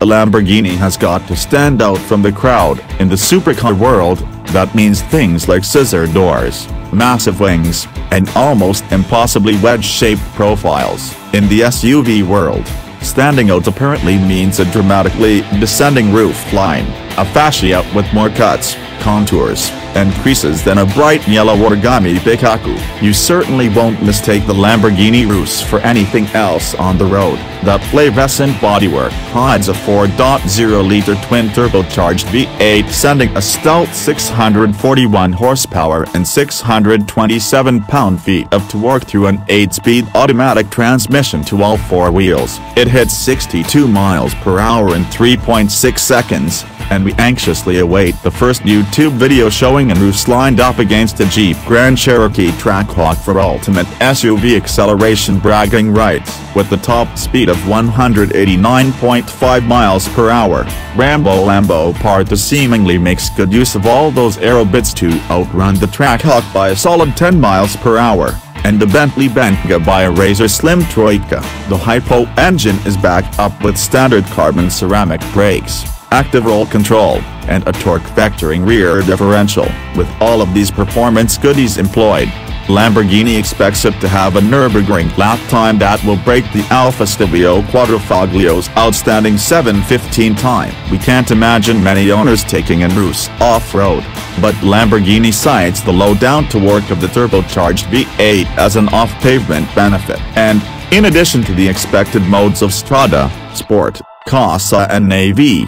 a Lamborghini has got to stand out from the crowd. In the supercar world, that means things like scissor doors, massive wings, and almost impossibly wedge-shaped profiles. In the SUV world, standing out apparently means a dramatically descending roof line, a fascia with more cuts, contours, and creases than a bright yellow origami Pikachu. You certainly won't mistake the Lamborghini Urus for anything else on the road. That flavescent bodywork hides a 4.0-liter twin-turbocharged V8 sending a stout 641 horsepower and 627 pound-feet of torque through an 8-speed automatic transmission to all four wheels. It hits 62 miles per hour in 3.6 seconds, and we anxiously await the first YouTube video showing an Urus lined up against a Jeep Grand Cherokee Trackhawk for ultimate SUV acceleration bragging rights, with the top speed of 189.5 miles per hour. Rambo Lambo Parto seemingly makes good use of all those aero bits to outrun the Trackhawk by a solid 10 miles per hour and the Bentley Bentayga by a razor slim Troika. The Hypo engine is backed up with standard carbon ceramic brakes active roll control, and a torque vectoring rear differential. With all of these performance goodies employed, Lamborghini expects it to have a Nürburgring lap time that will break the Alfa Stelvio Quadrifoglio's outstanding 7.15 time. We can't imagine many owners taking an Urus off-road, but Lamborghini cites the low down-to-work of the turbocharged V8 as an off-pavement benefit, and, in addition to the expected modes of Strada, Sport, Corsa and Neve,